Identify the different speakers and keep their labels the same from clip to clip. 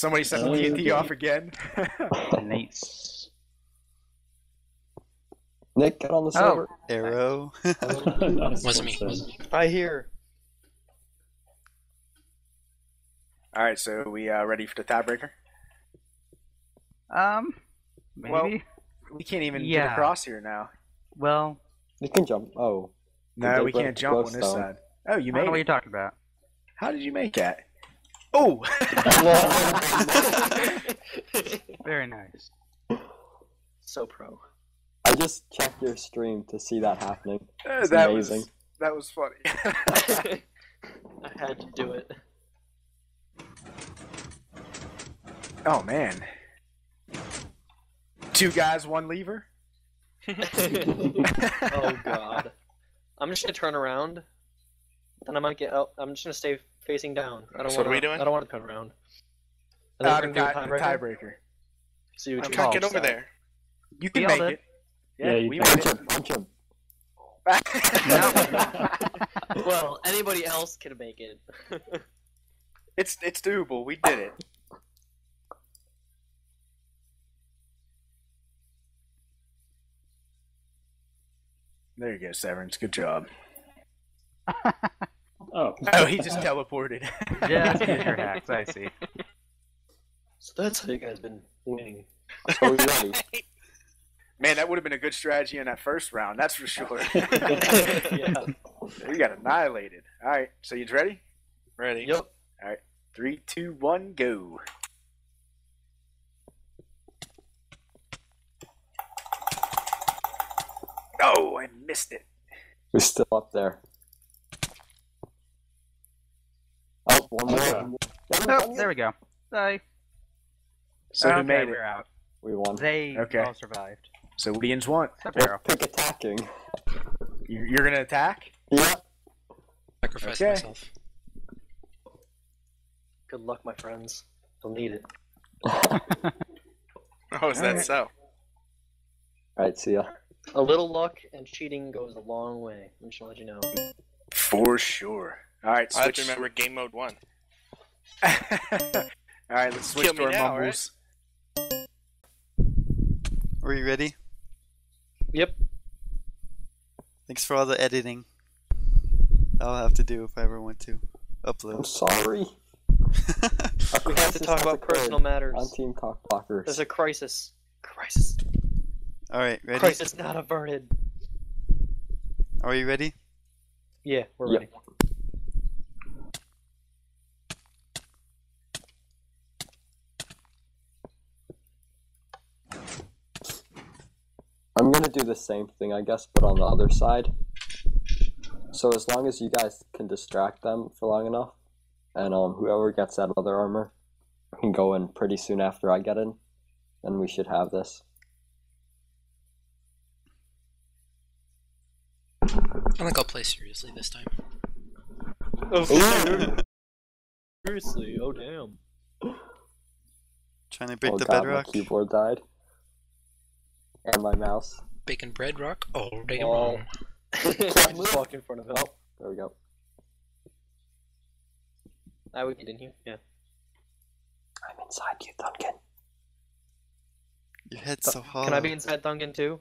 Speaker 1: Somebody set the TNT off again.
Speaker 2: Nice.
Speaker 3: Nick, get on the server.
Speaker 4: Aro.
Speaker 5: Wasn't me.
Speaker 6: I hear.
Speaker 1: All right, so we uh, ready for the tiebreaker?
Speaker 2: Um, maybe.
Speaker 1: Well-
Speaker 2: Well,
Speaker 1: We can't even get across here now.
Speaker 3: You can jump. Oh.
Speaker 1: No, we can't jump on this
Speaker 3: glowstone.
Speaker 1: side. Oh, you
Speaker 2: I don't know
Speaker 1: made
Speaker 2: what you're
Speaker 1: it.
Speaker 2: talking about.
Speaker 1: How did you make that? Oh!
Speaker 2: Very nice.
Speaker 6: So pro.
Speaker 3: I just checked your stream to see that happening.
Speaker 1: Uh,
Speaker 3: It's
Speaker 1: that
Speaker 3: amazing.
Speaker 1: was that was funny.
Speaker 6: I had to do it.
Speaker 1: oh man. Two guys, one lever.
Speaker 6: oh god. I'm just gonna turn around. Then I might get out. I'm just gonna stay facing down. I don't
Speaker 5: So
Speaker 6: want.
Speaker 5: what are we doing?
Speaker 6: I don't want to cut around. And then
Speaker 1: Uh,
Speaker 6: we're gonna
Speaker 1: tie-
Speaker 6: do a tiebreaker.
Speaker 1: tiebreaker.
Speaker 6: See what
Speaker 5: I
Speaker 6: you
Speaker 5: can't get over
Speaker 6: that.
Speaker 5: there.
Speaker 1: You can
Speaker 2: Nailed
Speaker 1: make
Speaker 2: it.
Speaker 1: it.
Speaker 2: Yeah, you
Speaker 1: we
Speaker 2: can.
Speaker 3: Punch him, punch him.
Speaker 6: Well, anybody else can make it.
Speaker 1: it's it's doable. We did it. There you go, Severance. Good job.
Speaker 7: Oh.
Speaker 1: Oh, he just teleported.
Speaker 2: yeah, use your hacks, I see.
Speaker 6: so that's how you guys been winning.
Speaker 3: Are we ready?
Speaker 1: Man, that would have been a good strategy in that first round. That's for sure.
Speaker 6: yeah.
Speaker 1: we got annihilated. All right, so you ready?
Speaker 5: Ready.
Speaker 6: Yep. All right.
Speaker 1: Three, two, one, go. Oh, I missed it.
Speaker 3: We're still up there. Oh, one more.
Speaker 7: Okay.
Speaker 3: one.
Speaker 2: Oh, there we go. Bye.
Speaker 1: So
Speaker 2: okay,
Speaker 1: who made it?
Speaker 2: we're out.
Speaker 3: We won.
Speaker 2: They
Speaker 1: Okay.
Speaker 2: all survived.
Speaker 1: So Leon's won.
Speaker 2: Except
Speaker 3: Let's pick attacking.
Speaker 1: You- You're gonna attack?
Speaker 3: Yeah.
Speaker 5: Sacrifice
Speaker 1: Okay.
Speaker 5: myself.
Speaker 6: Good luck, my friends. You'll need it.
Speaker 5: Oh, is that
Speaker 1: Alright.
Speaker 5: so?
Speaker 3: Alright, see ya.
Speaker 6: A little luck and cheating goes a long way. I'm just gonna let you know.
Speaker 1: For sure. All right,
Speaker 5: I have
Speaker 1: switch.
Speaker 5: to remember game mode one.
Speaker 1: All right, let's switch
Speaker 5: Kill
Speaker 1: to our
Speaker 5: now,
Speaker 1: mumbles.
Speaker 4: Are you ready?
Speaker 6: Yep.
Speaker 4: Thanks for all the editing. I'll have to do if I ever want to upload.
Speaker 3: I'm sorry.
Speaker 6: We have to talk about personal matters.
Speaker 3: On Team Cockblockers.
Speaker 6: There's a crisis. Crisis.
Speaker 4: all right, ready?
Speaker 6: Crisis not averted.
Speaker 4: Are you ready?
Speaker 6: Yeah, we're
Speaker 3: Yep.
Speaker 6: ready.
Speaker 3: I'm gonna do the same thing, I guess, but on the other side. So as long as you guys can distract them for long enough, and um, whoever gets that other armor can go in pretty soon after I get in, then we should have this.
Speaker 5: I think I'll play seriously this time.
Speaker 6: Seriously, oh damn.
Speaker 4: Trying to break
Speaker 3: oh
Speaker 4: the
Speaker 3: god,
Speaker 4: bedrock.
Speaker 3: my keyboard died. And my mouse.
Speaker 5: Bacon bread rock all day
Speaker 6: Oh. oh.
Speaker 5: long.
Speaker 6: I just walked in front of him.
Speaker 3: Oh, there we go.
Speaker 6: Ah, I would get in here. Yeah.
Speaker 3: I'm inside you, Duncan.
Speaker 4: Your head's so hollow.
Speaker 6: Can I be inside Duncan too?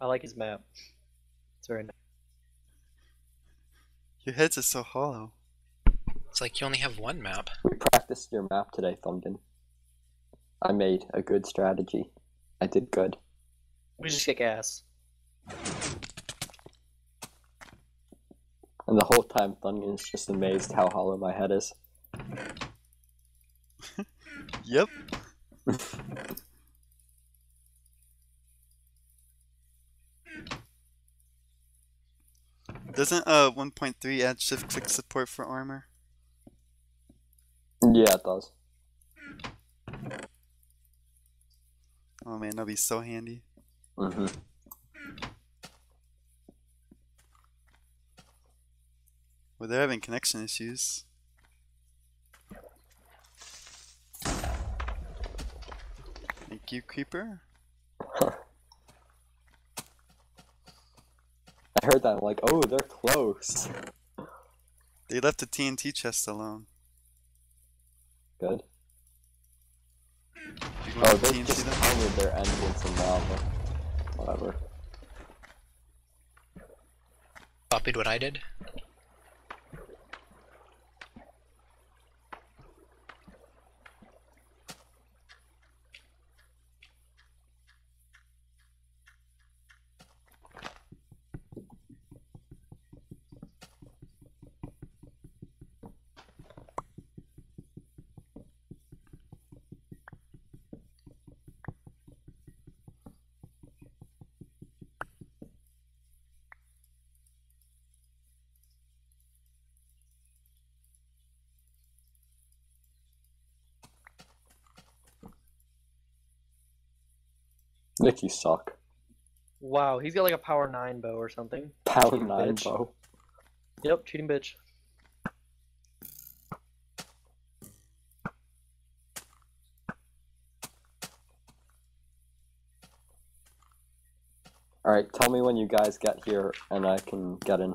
Speaker 6: I like his map. It's very nice.
Speaker 4: Your heads are so hollow.
Speaker 5: It's like you only have one map.
Speaker 3: We practiced your map today, Thumbkin. I made a good strategy. I did good.
Speaker 6: We just kick ass.
Speaker 3: And the whole time, Thumbkin is just amazed how hollow my head is.
Speaker 4: Yep. Doesn't uh 1.3 add shift click support for armor?
Speaker 3: Yeah, it does.
Speaker 4: Oh man, that'll be so handy.
Speaker 3: Mm-hmm.
Speaker 4: Well, they're having connection issues. Thank you, creeper.
Speaker 3: I heard that, like, oh, they're close.
Speaker 4: They left the TNT chest alone.
Speaker 3: Good.
Speaker 4: You
Speaker 3: Oh,
Speaker 4: want
Speaker 3: they
Speaker 4: TNT
Speaker 3: just
Speaker 4: them?
Speaker 3: covered their entrance in lava. Whatever.
Speaker 5: Copied what I did.
Speaker 3: Nick, you suck.
Speaker 6: Wow, he's got like a power nine bow or something.
Speaker 3: Power
Speaker 6: Cheating
Speaker 3: 9
Speaker 6: bitch.
Speaker 3: bow.
Speaker 6: Yep, cheating bitch.
Speaker 3: Alright, tell me when you guys get here and I can get in.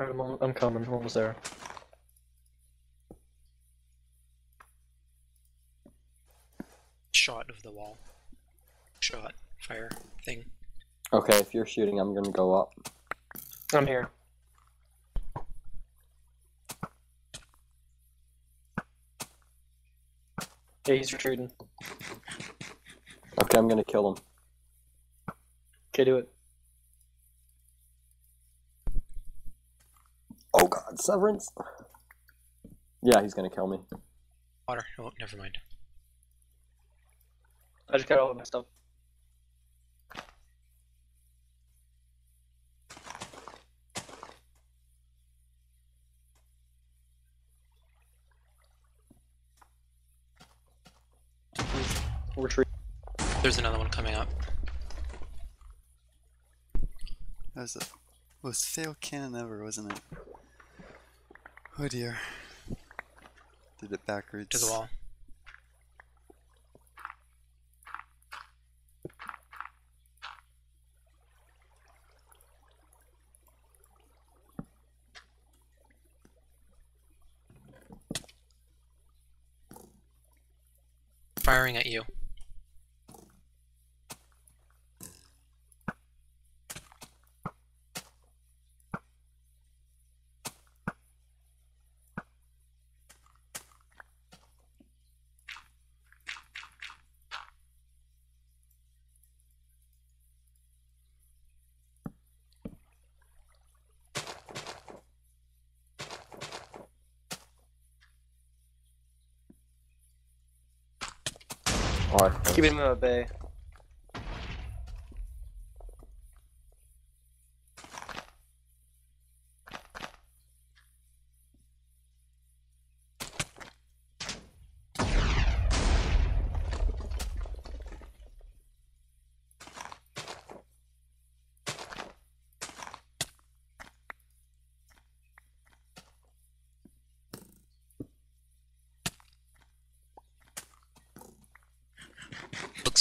Speaker 6: Alright, I'm, I'm coming. I'm almost there.
Speaker 5: Shot of the wall. Shot. Fire. Thing.
Speaker 3: Okay, if you're shooting, I'm gonna go up.
Speaker 6: I'm here. Yeah, he's retreating.
Speaker 3: Okay, I'm gonna kill him.
Speaker 6: Okay, do it.
Speaker 3: Severance! Yeah, he's gonna kill me.
Speaker 5: Water. Oh, never mind.
Speaker 6: I just got all of my stuff. Retreat.
Speaker 5: There's another one coming up.
Speaker 4: That was the most fail cannon ever, wasn't it? Oh dear. Did it backwards.
Speaker 5: To the wall. Firing at you.
Speaker 3: Alright,
Speaker 6: Keeping him at bay.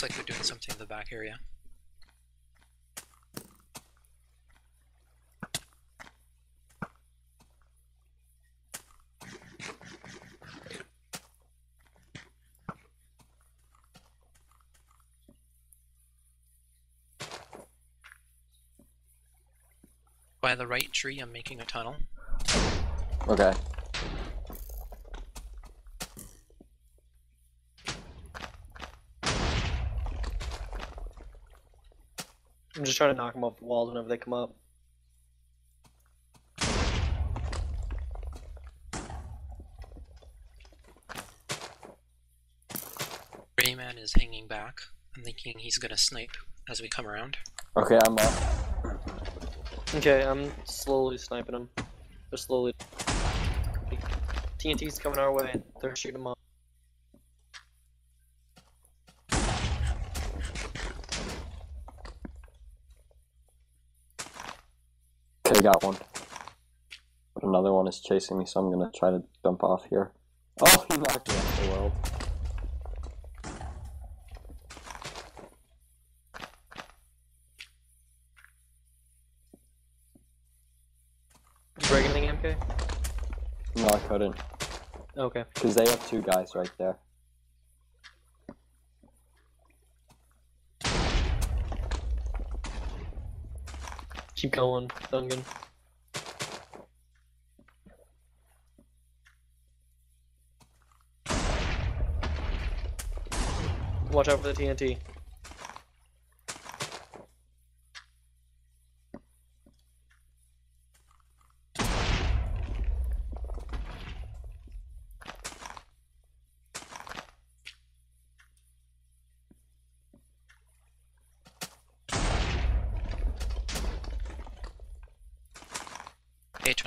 Speaker 5: Looks like they're doing something in the back area. By the right tree, I'm making a tunnel.
Speaker 3: okay.
Speaker 6: I'm just trying to knock them off the walls whenever they come up.
Speaker 5: Rayman is hanging back. I'm thinking he's gonna snipe as we come around.
Speaker 3: Okay, I'm up.
Speaker 6: Okay, I'm slowly sniping them. They're slowly. TNT's coming our way. They're shooting them up.
Speaker 3: They got one. But another one is chasing me, so I'm gonna try to jump off here. Oh, he knocked me off the world.
Speaker 6: Did you break anything, MK?
Speaker 3: No, I couldn't.
Speaker 6: Okay.
Speaker 3: Because they have two guys right there.
Speaker 6: Keep going, Duncan. Watch out for the TNT.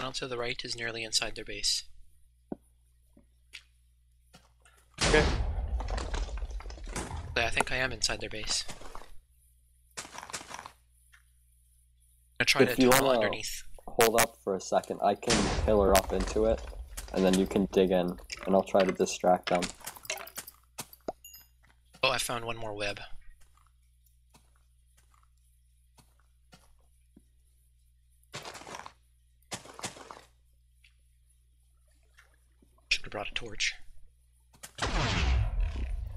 Speaker 5: Okay, to the right is nearly inside their base.
Speaker 6: Okay.
Speaker 5: Yeah, I think I am inside their base. I'm gonna try
Speaker 3: If
Speaker 5: to
Speaker 3: you
Speaker 5: tunnel
Speaker 3: wanna-
Speaker 5: underneath.
Speaker 3: Hold up for a second. I can pillar up into it, and then you can dig in, and I'll try to distract them.
Speaker 5: Oh, I found one more web. Brought a torch.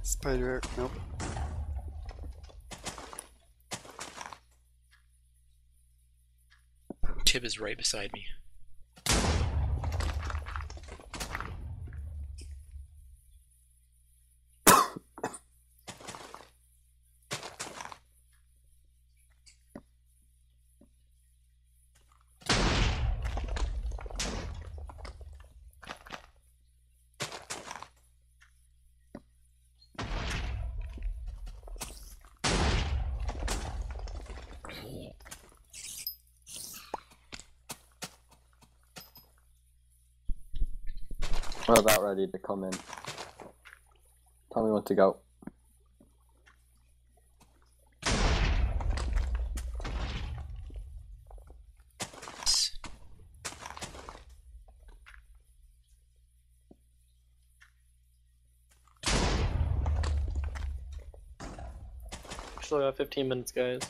Speaker 4: Spider. Nope.
Speaker 5: Tib is right beside me.
Speaker 3: We're about ready to come in. Tell me when to go.
Speaker 6: Still got 15 minutes, guys.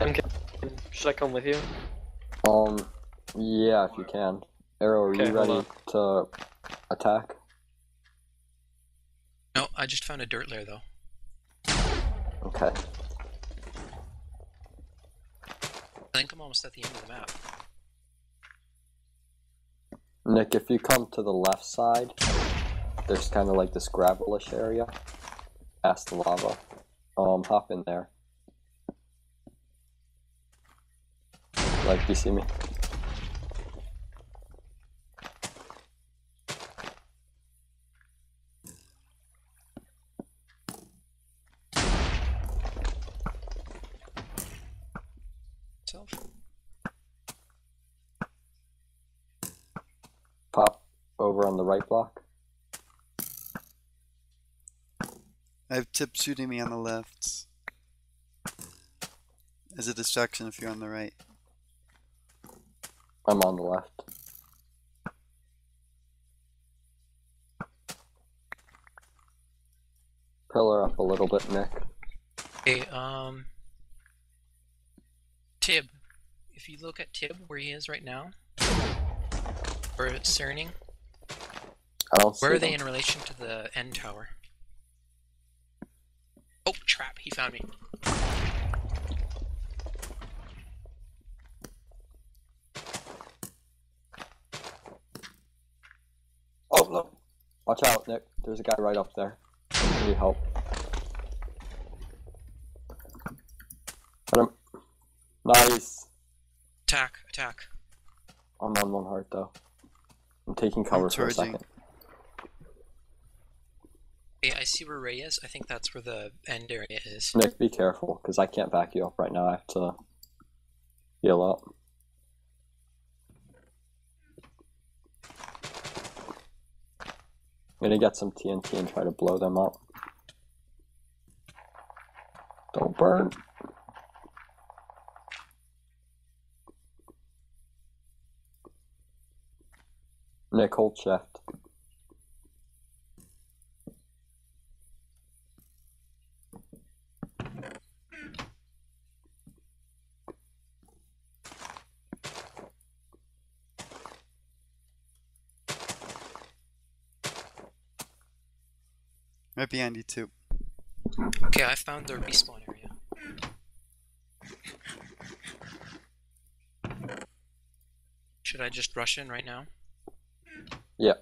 Speaker 6: MK, should I come with you?
Speaker 3: Um, yeah, if you can. Aro, are
Speaker 6: Okay,
Speaker 3: you ready to attack?
Speaker 5: No, I just found a dirt layer though.
Speaker 3: Okay.
Speaker 5: I think I'm almost at the end of the map.
Speaker 3: Nick, if you come to the left side, there's kind of like this gravelish area past the lava. Um, hop in there. Like, you see me? Pop over on the right block.
Speaker 4: I have Tib shooting me on the left. As a distraction if you're on the right.
Speaker 3: I'm on the left. Pillar up a little bit, Nick.
Speaker 5: Okay, um. Tib. If you look at Tib, where he is right now, or Cerineg,
Speaker 3: I don't see
Speaker 5: where are they
Speaker 3: them.
Speaker 5: in relation to the end tower? Oh, trap! He found me.
Speaker 3: Oh, no. Watch out, Nick. There's a guy right up there. I need help. Got him. Nice.
Speaker 5: Attack! Attack!
Speaker 3: I'm on one heart, though. I'm taking cover for a second.
Speaker 5: Okay, I see where Ray is. I think that's where the end area is.
Speaker 3: Nick, be careful, because I can't back you up right now. I have to heal up. I'm gonna get some TNT and try to blow them up. Don't burn. Nick, hold
Speaker 4: Right behind you too.
Speaker 5: Okay, I found the respawn area. Should I just rush in right now?
Speaker 3: Yeah.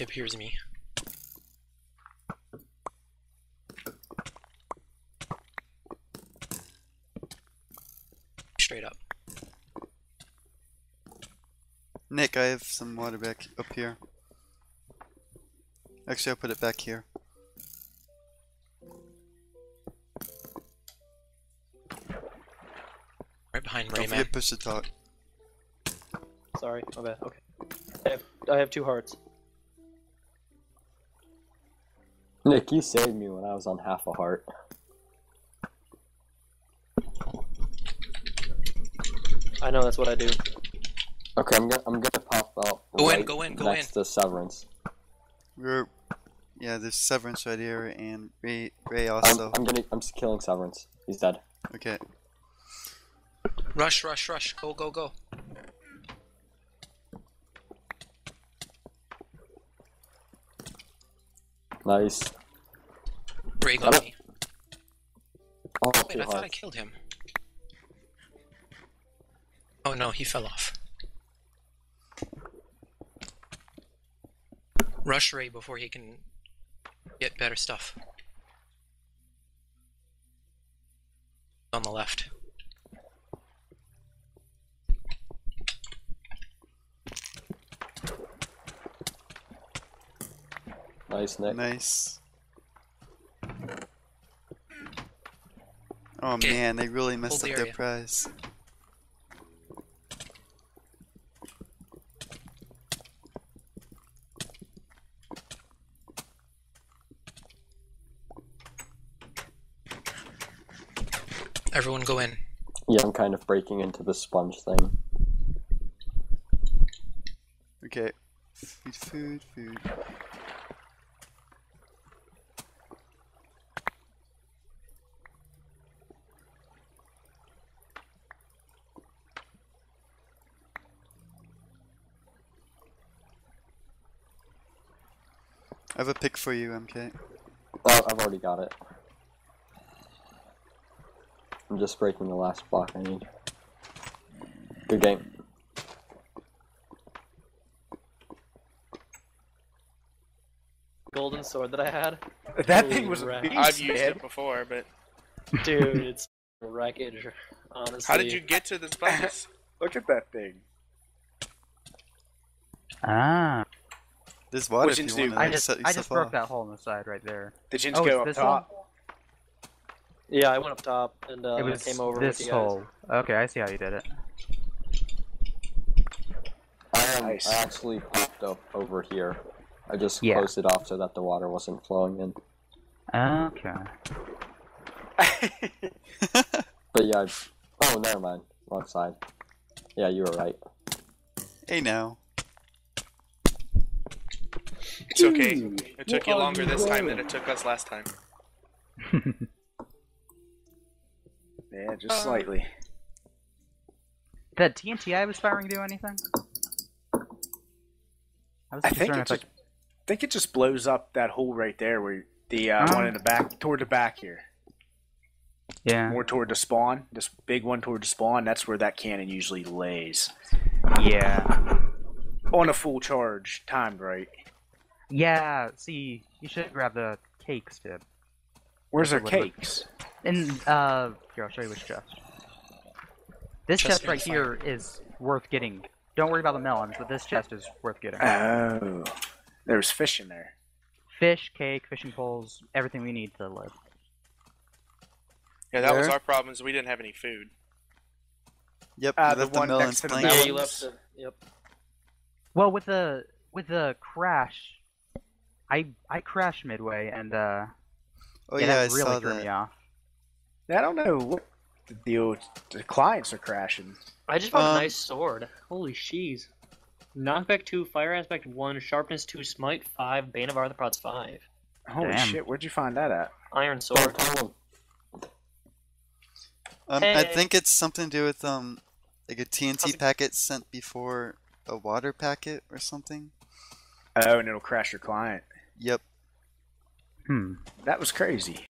Speaker 5: Tib hears me. Straight up.
Speaker 4: Nick, I have some water back up here. Actually, I'll put it back here.
Speaker 5: Right behind
Speaker 4: Don't
Speaker 5: Rayman.
Speaker 4: forget push to talk.
Speaker 6: Sorry, my bad. Okay. I have, I have two hearts.
Speaker 3: Nick, you saved me when I was on half a heart.
Speaker 6: I know that's what I do.
Speaker 3: Okay, I'm gonna I'm gonna pop up.
Speaker 5: Go in,
Speaker 3: right
Speaker 5: go in, go
Speaker 3: next to Severance.
Speaker 4: We're yeah, there's Severance right here and Ray Ray also.
Speaker 3: I'm. I'm gonna I'm just killing Severance. He's dead.
Speaker 4: Okay.
Speaker 5: Rush, rush, rush. Go, go, go.
Speaker 3: Nice.
Speaker 5: Ray got me.
Speaker 3: Oh,
Speaker 5: Wait,
Speaker 3: two
Speaker 5: I thought I killed him. Oh no, he fell off. Rush Ray before he can get better stuff. On the left.
Speaker 3: Nice, Nick.
Speaker 4: Nice. Oh
Speaker 5: Okay,
Speaker 4: man, they really messed
Speaker 5: hold
Speaker 4: up
Speaker 5: the
Speaker 4: their prize.
Speaker 5: Everyone go in.
Speaker 3: Yeah, I'm kind of breaking into the sponge thing.
Speaker 4: Okay. Food, food, food. I have a pick for you, MK.
Speaker 3: Oh, I've already got it. I'm just breaking the last block I need. Good game.
Speaker 6: Golden sword that I had.
Speaker 1: That
Speaker 6: Holy
Speaker 1: thing was a beast,
Speaker 7: I've used
Speaker 1: man.
Speaker 7: it before, but
Speaker 6: Dude, it's wreckage. Honestly.
Speaker 7: how did you get to this sponges?
Speaker 1: Look at that thing.
Speaker 2: Ah,
Speaker 4: This water
Speaker 1: Which
Speaker 4: if
Speaker 1: do-
Speaker 2: I just I just broke that hole in the side right there.
Speaker 1: Did you
Speaker 2: Oh,
Speaker 1: go up
Speaker 2: this
Speaker 1: top?
Speaker 6: Yeah, I went up top and uh,
Speaker 2: it was
Speaker 6: came over
Speaker 2: this
Speaker 6: with you guys.
Speaker 2: hole. Okay, I see how you did it.
Speaker 3: I, um,
Speaker 1: Nice.
Speaker 3: I actually popped up over here. I just
Speaker 2: Yeah.
Speaker 3: closed it off so that the water wasn't flowing in.
Speaker 2: Okay.
Speaker 3: But yeah, I... oh, never mind. Wrong side. Yeah, you were right.
Speaker 4: Hey now.
Speaker 7: It's okay. It took you longer this time than it took us last time.
Speaker 1: yeah, just slightly.
Speaker 2: Did TNT I was firing do anything? I was
Speaker 1: I think it just, I think it just blows up that hole right there where the uh, one
Speaker 2: Oh.
Speaker 1: in the back, toward the back here,
Speaker 2: yeah,
Speaker 1: more toward the spawn. This big one toward the spawn. That's where that cannon usually lays
Speaker 2: yeah,
Speaker 1: on a full charge, timed right.
Speaker 2: yeah. See, you should grab the cakes, Tib.
Speaker 1: Where's
Speaker 2: about-
Speaker 1: cakes?
Speaker 2: And uh, here I'll show you which chest. This
Speaker 5: Chest
Speaker 2: chest right
Speaker 5: near
Speaker 2: here is worth getting. Don't worry about the melons, but this chest is worth getting.
Speaker 1: Oh, there was fish in there.
Speaker 2: Fish, cake, fishing poles, everything we need to live.
Speaker 7: Yeah, that was our problem. Is we didn't have any food.
Speaker 4: Yep,
Speaker 1: Uh, the
Speaker 4: left the,
Speaker 1: one
Speaker 4: melons
Speaker 1: next to the
Speaker 4: blank.
Speaker 6: Yeah,
Speaker 1: melons.
Speaker 6: you left the. Yep.
Speaker 2: Well, with the with the crash, I I crashed midway and uh
Speaker 4: Oh
Speaker 2: yeah,
Speaker 4: yeah,
Speaker 2: that
Speaker 4: I
Speaker 2: really
Speaker 4: saw
Speaker 2: threw
Speaker 4: that.
Speaker 2: me off.
Speaker 1: I don't know what the deal. The clients are crashing.
Speaker 6: I just found
Speaker 4: Um,
Speaker 6: a nice sword. Holy sheez. Knockback 2, Fire Aspect 1, Sharpness 2, Smite 5, Bane of Arthropods 5.
Speaker 1: Holy
Speaker 2: Damn.
Speaker 1: shit! Where'd you find that at?
Speaker 6: Iron Sword.
Speaker 3: tell him.
Speaker 4: Um, I think it's something to do with um, like a TNT
Speaker 6: How's it-
Speaker 4: packet sent before a water packet or something.
Speaker 1: Oh, and it'll crash your client.
Speaker 4: Yep.
Speaker 2: Hmm.
Speaker 1: That was crazy.